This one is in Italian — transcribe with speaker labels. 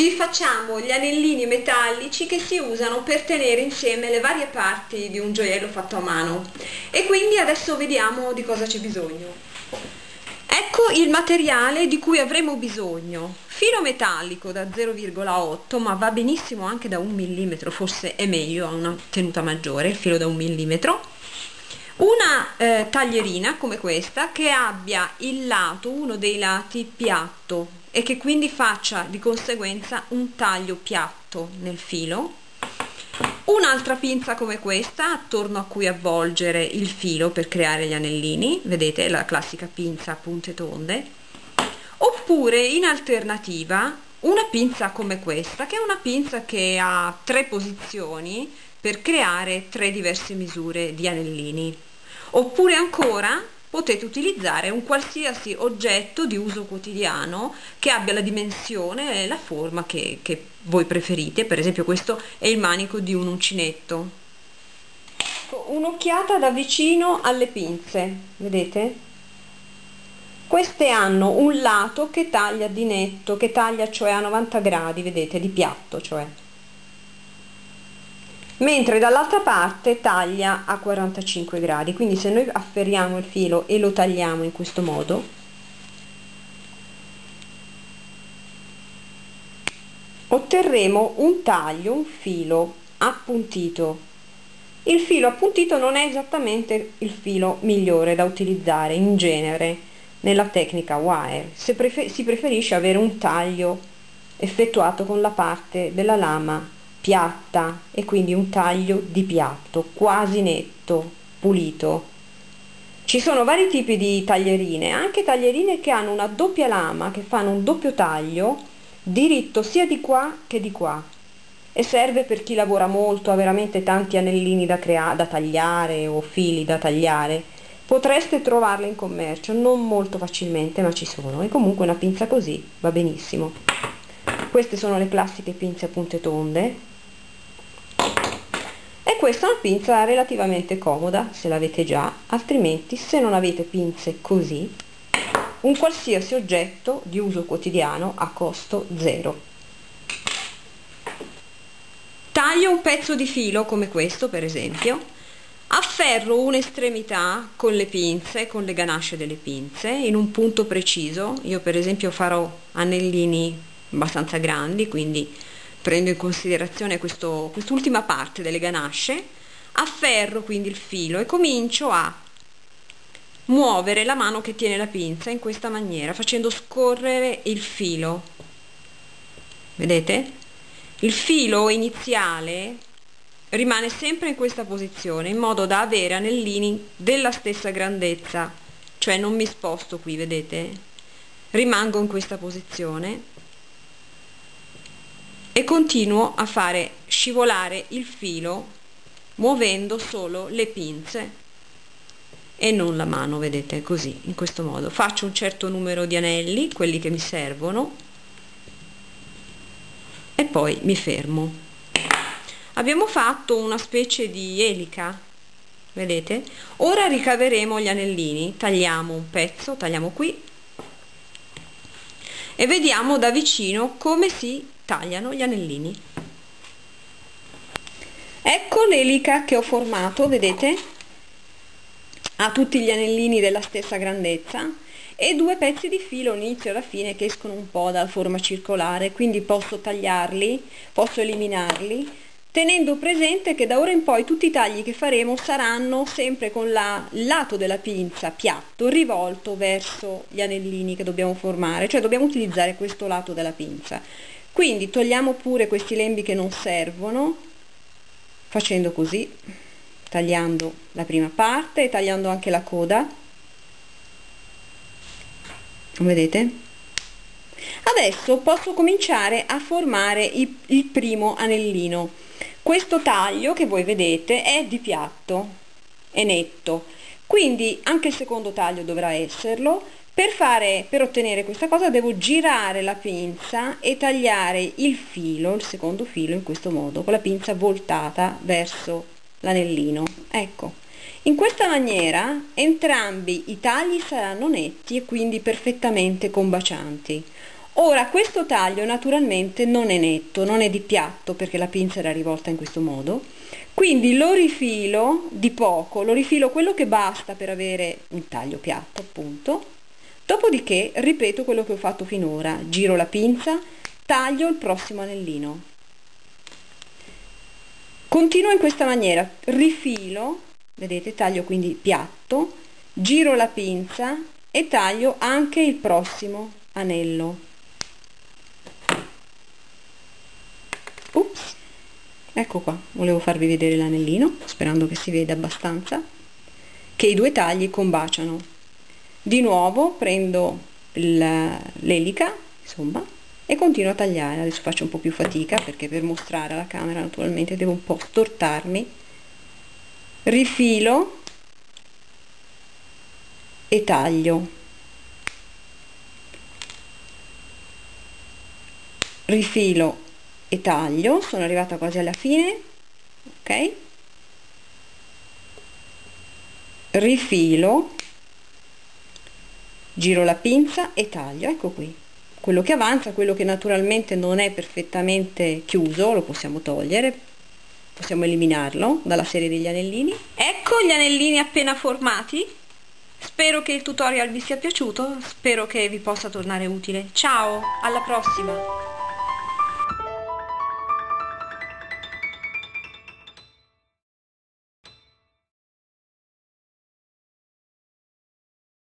Speaker 1: Oggi facciamo gli anellini metallici che si usano per tenere insieme le varie parti di un gioiello fatto a mano e quindi adesso vediamo di cosa c'è bisogno. Ecco il materiale di cui avremo bisogno. Filo metallico da 0,8 ma va benissimo anche da 1 mm, forse è meglio, ha una tenuta maggiore, il filo da 1 mm. Una eh, taglierina come questa che abbia il lato, uno dei lati piatto e che quindi faccia di conseguenza un taglio piatto nel filo. Un'altra pinza come questa attorno a cui avvolgere il filo per creare gli anellini vedete la classica pinza a punte tonde. Oppure in alternativa una pinza come questa che è una pinza che ha tre posizioni per creare tre diverse misure di anellini. Oppure ancora potete utilizzare un qualsiasi oggetto di uso quotidiano che abbia la dimensione e la forma che, che voi preferite, per esempio questo è il manico di un uncinetto. Un'occhiata da vicino alle pinze, vedete? Queste hanno un lato che taglia di netto, che taglia cioè a 90 gradi, vedete, di piatto, cioè mentre dall'altra parte taglia a 45 gradi. Quindi se noi afferriamo il filo e lo tagliamo in questo modo otterremo un taglio, un filo appuntito. Il filo appuntito non è esattamente il filo migliore da utilizzare in genere nella tecnica wire. Si, prefer si preferisce avere un taglio effettuato con la parte della lama piatta e quindi un taglio di piatto quasi netto, pulito. Ci sono vari tipi di taglierine, anche taglierine che hanno una doppia lama, che fanno un doppio taglio diritto sia di qua che di qua e serve per chi lavora molto, ha veramente tanti anellini da, crea- da tagliare o fili da tagliare. Potreste trovarle in commercio, non molto facilmente, ma ci sono. E comunque una pinza così va benissimo. Queste sono le classiche pinze a punte tonde, questa è una pinza relativamente comoda se l'avete già, altrimenti se non avete pinze così, un qualsiasi oggetto di uso quotidiano a costo zero. Taglio un pezzo di filo come questo per esempio, afferro un'estremità con le pinze, con le ganasce delle pinze, in un punto preciso, io per esempio farò anellini abbastanza grandi, quindi prendo in considerazione questo, quest'ultima parte delle ganasce, afferro quindi il filo e comincio a muovere la mano che tiene la pinza in questa maniera, facendo scorrere il filo. Vedete? Il filo iniziale rimane sempre in questa posizione in modo da avere anellini della stessa grandezza, cioè non mi sposto qui, vedete? Rimango in questa posizione e continuo a fare scivolare il filo muovendo solo le pinze e non la mano vedete così in questo modo. Faccio un certo numero di anelli quelli che mi servono e poi mi fermo. Abbiamo fatto una specie di elica vedete? Ora ricaveremo gli anellini. Tagliamo un pezzo tagliamo qui e vediamo da vicino come si tagliano gli anellini. Ecco l'elica che ho formato vedete? Ha tutti gli anellini della stessa grandezza e due pezzi di filo all'inizio e alla fine che escono un po' dalla forma circolare quindi posso tagliarli posso eliminarli tenendo presente che da ora in poi tutti i tagli che faremo saranno sempre con la, il lato della pinza piatto rivolto verso gli anellini che dobbiamo formare cioè dobbiamo utilizzare questo lato della pinza quindi togliamo pure questi lembi che non servono facendo così tagliando la prima parte e tagliando anche la coda. Vedete? Adesso posso cominciare a formare il, il primo anellino. Questo taglio che voi vedete è di piatto è netto. Quindi anche il secondo taglio dovrà esserlo per, fare, per ottenere questa cosa devo girare la pinza e tagliare il filo, il secondo filo in questo modo, con la pinza voltata verso l'anellino. Ecco, in questa maniera entrambi i tagli saranno netti e quindi perfettamente combacianti. Ora questo taglio naturalmente non è netto, non è di piatto perché la pinza era rivolta in questo modo, quindi lo rifilo di poco, lo rifilo quello che basta per avere un taglio piatto appunto, dopodiché ripeto quello che ho fatto finora, giro la pinza, taglio il prossimo anellino. Continuo in questa maniera, rifilo, vedete taglio quindi piatto, giro la pinza e taglio anche il prossimo anello. Ups, ecco qua, volevo farvi vedere l'anellino, sperando che si veda abbastanza, che i due tagli combaciano. Di nuovo prendo l'elica, insomma, e continuo a tagliare, adesso faccio un po' più fatica perché per mostrare alla camera naturalmente devo un po' stortarmi, rifilo e taglio. Rifilo e taglio. Sono arrivata quasi alla fine ok? Rifilo giro la pinza e taglio ecco qui. Quello che avanza quello che naturalmente non è perfettamente chiuso lo possiamo togliere possiamo eliminarlo dalla serie degli anellini. Ecco gli anellini appena formati. Spero che il tutorial vi sia piaciuto spero che vi possa tornare utile. Ciao alla prossima